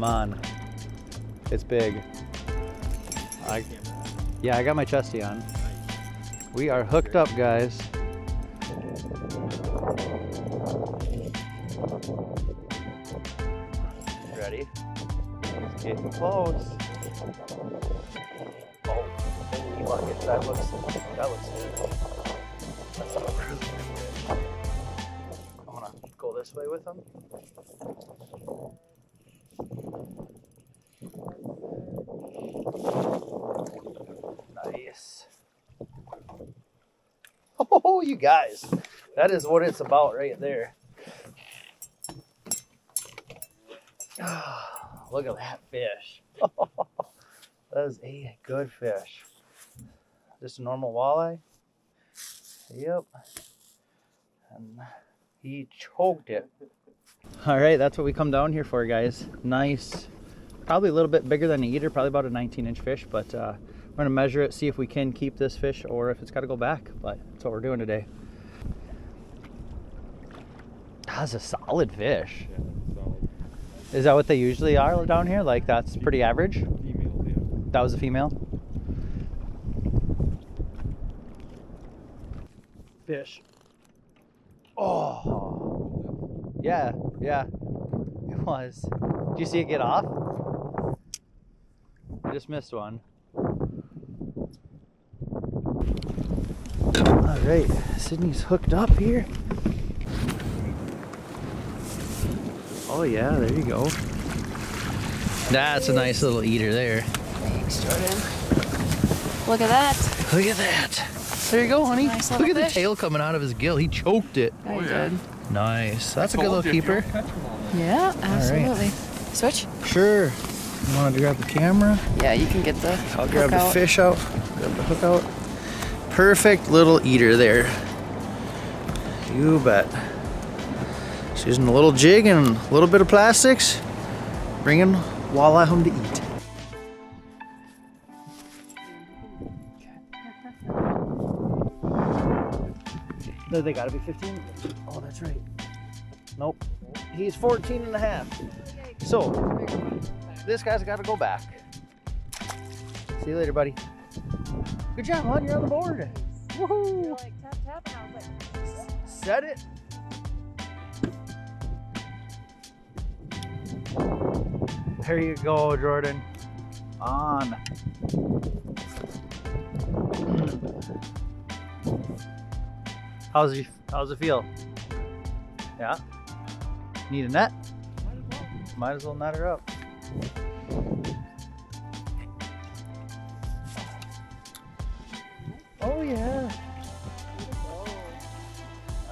I'm on. It's big. I, yeah, I got my chesty on. We are hooked up, guys. Ready? It's getting close. Oh, holy bucket. That looks, that looks good. That's really good. I'm gonna go this way with him. Nice. Oh, you guys. That is what it's about right there. Look at that fish. that is a good fish. Just a normal walleye. Yep. And he choked it. All right, that's what we come down here for, guys. Nice. Probably a little bit bigger than an eater, probably about a 19 inch fish, but uh, we're gonna measure it, see if we can keep this fish or if it's gotta go back, but that's what we're doing today. That's a solid fish. Yeah, solid. Is that what they usually are down here? Like that's pretty average? Female, yeah. That was a female? Fish. Oh. Yeah, yeah. It was. Do you see it get off? I just missed one. All right, Sydney's hooked up here. Oh yeah, there you go. That's a nice little eater there. Thanks, Jordan. Look at that. Look at that. There you go, honey. Nice Look little at the tail coming out of his gill. He choked it. Oh, you yeah. Did. Nice. That's a good little you, if you keeper. don't catch 'em all. Yeah, absolutely. Switch? Sure. You wanted to grab the camera? Yeah, you can get the. I'll grab hook the fish out. Grab the hook out. Perfect little eater there. You bet. Just using a little jig and a little bit of plastics. Bringing walleye home to eat. No, they gotta be 15. Oh, that's right. Nope. He's 14 and a half. So, this guy's gotta go back. See you later, buddy. Good job, hon. You're on the board. Woohoo! Set it. There you go, Jordan. On. How's you? How's it feel? Yeah. Need a net? Might as well net her up. Oh yeah.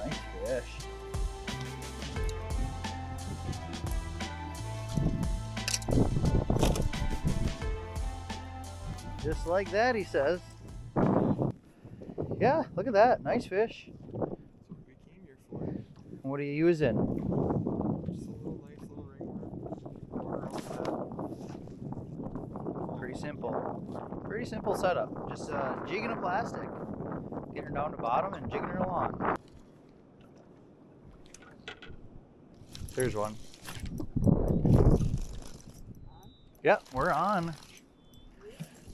Nice fish. Just like that, he says. Yeah, look at that. Nice fish. That's what we came here for. What are you using? Just a little nice little ring worm. Pretty simple. Pretty simple setup. Just uh, jigging a plastic, getting her down to bottom and jigging her along. There's one. Yep, we're on.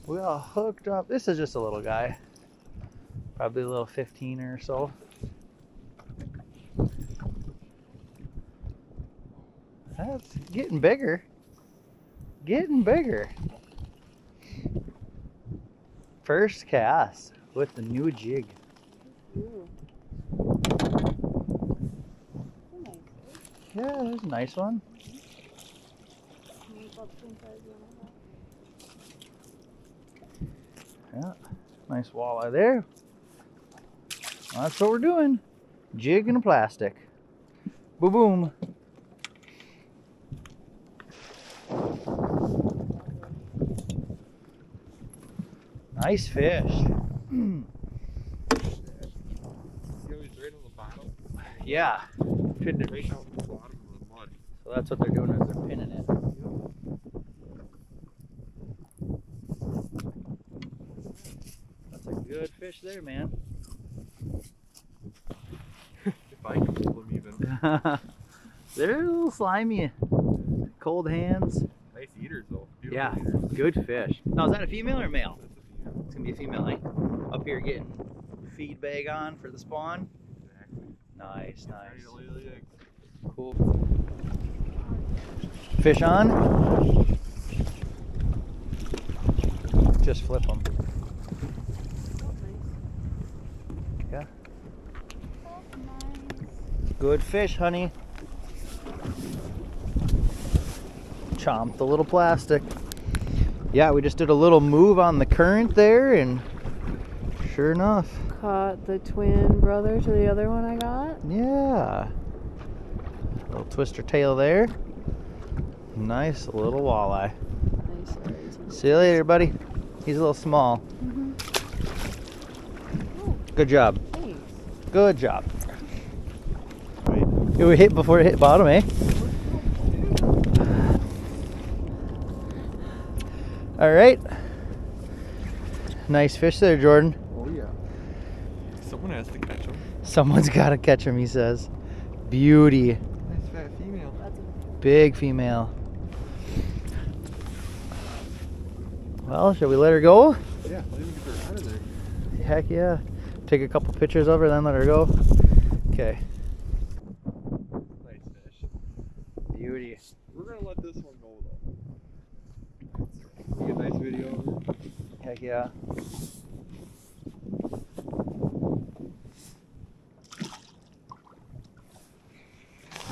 We are hooked up. This is just a little guy. Probably a little 15 or so. That's getting bigger. Getting bigger. First cast with the new jig. Yeah, that's a nice one. Yeah, nice walleye there. That's what we're doing. Jig and a plastic. Boom boom. Nice fish. See how he's right on the bottom? Yeah. Pinned it. Right out the bottom of the mud. So that's what they're doing is they're pinning it. That's a good fish there, man. If I can pull him even. they're a little slimy. Cold hands. Nice eaters, though. Yeah, good fish. Now, is that a female or male? That's a female. It's gonna be a female, eh? Up here getting feed bag on for the spawn. Exactly. Nice, nice. lay the eggs. Cool. Fish on. Just flip them. Yeah. Good fish, honey. Chomp the little plastic. Yeah, we just did a little move on the current there, and sure enough, Caught the twin brother to the other one I got. yeah. Little twister tail there. Nice little walleye. Nice. See you later, buddy. He's a little small. Mm-hmm. Good job. Thanks. Good job. It would hit before it hit bottom, eh? All right. Nice fish there, Jordan. Oh yeah. Someone has to catch them. Someone's got to catch him, he says. Beauty. Nice fat female. That's a Big female. Well, shall we let her go? Yeah, let me get her out of there. Heck yeah. Take a couple pictures of her, then let her go. Okay. Nice fish. Beauty. We're gonna let this one go though. Get a nice video of her. Heck yeah.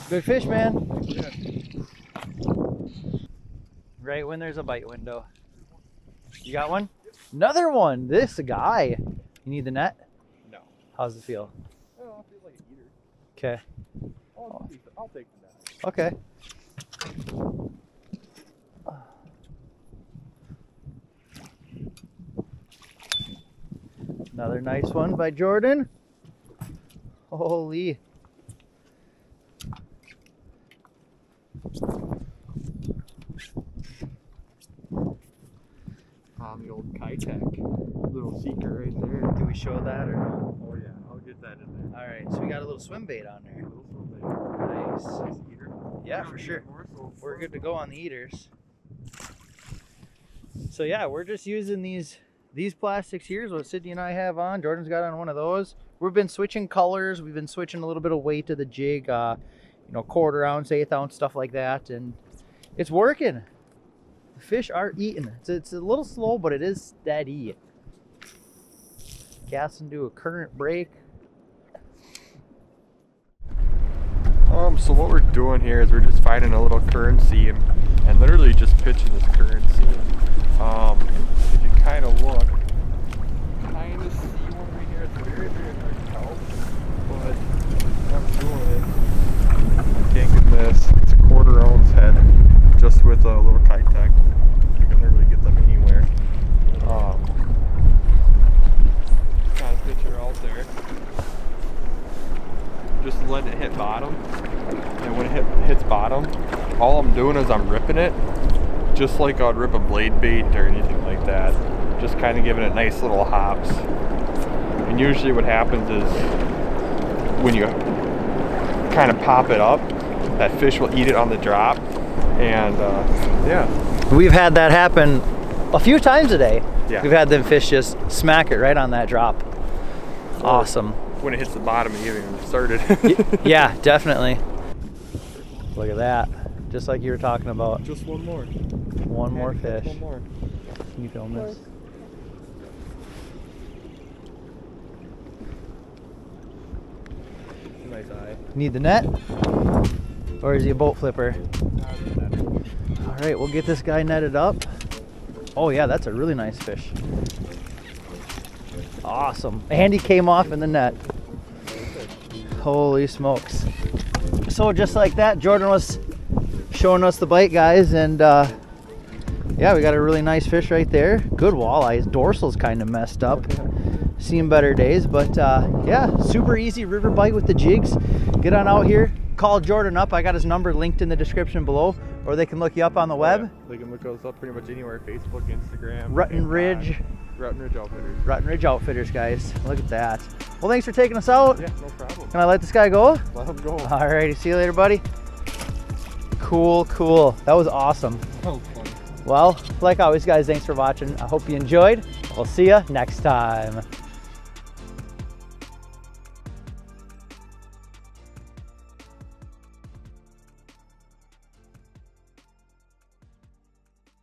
Good fish, man. Yeah. Right when there's a bite window. You got one? Another one. This guy. You need the net? No. How's it feel? Oh, it feels like an eater. Okay. I'll, I'll take that. Okay. Another nice one by Jordan. Holy. On the old Keitech. Little seeker right there. Do we show that or no? Oh yeah, I'll get that in there. All right, so we got a little swim bait on there. Little little bit. Nice. Nice eater. Yeah, for sure. more, so We're good to go on the eaters. So yeah, we're just using these these plastics here is what Sydney and I have on. Jordan's got on one of those. We've been switching colors. We've been switching a little bit of weight to the jig, uh, you know, quarter ounce, eighth ounce, stuff like that, and it's working. The fish are eating. It's, it's a little slow, but it is steady. Gas into a current break. Um, so what we're doing here is we're just finding a little current seam and, and literally just pitching this current seam. Um, kind of look, kind of see right here. It's very, very hard to tell, but I'm doing it. Can't get this. It's a quarter ounce head, just with a little Keitech. You can literally get them anywhere. Um, kind of picture out there just letting it hit bottom. And when it hit, hits bottom, all I'm doing is I'm ripping it, just like I'd rip a blade bait or anything like that. Just kind of giving it nice little hops. And usually what happens is when you kind of pop it up, that fish will eat it on the drop. And uh, yeah, We've had that happen a few times today. Yeah. We've had them fish just smack it right on that drop. Awesome. when it hits the bottom, it even started. Yeah, definitely. Look at that. Just like you were talking about. Just one more. One more fish. One more. Can you film this? Nice. Need the net? Or is he a boat flipper? All right, we'll get this guy netted up. Oh yeah, that's a really nice fish. Awesome. And he came off in the net. Holy smokes. So just like that, Jordan was showing us the bite, guys, and uh, yeah, we got a really nice fish right there. Good walleye. His dorsal's kind of messed up. Seen better days, but uh, yeah, super easy river bite with the jigs. Get on out here, call Jordan up. I got his number linked in the description below, or they can look you up on the web. Yeah, they can look us up pretty much anywhere Facebook, Instagram. Rutting uh, Ridge, Rutting Ridge Outfitters. Rutting Ridge Outfitters, guys. Look at that. Well, thanks for taking us out. Yeah, no problem. Can I let this guy go? Let them go. Alrighty, see you later, buddy. Cool, cool. That was awesome. Well, like always, guys, thanks for watching. I hope you enjoyed. We'll see you next time.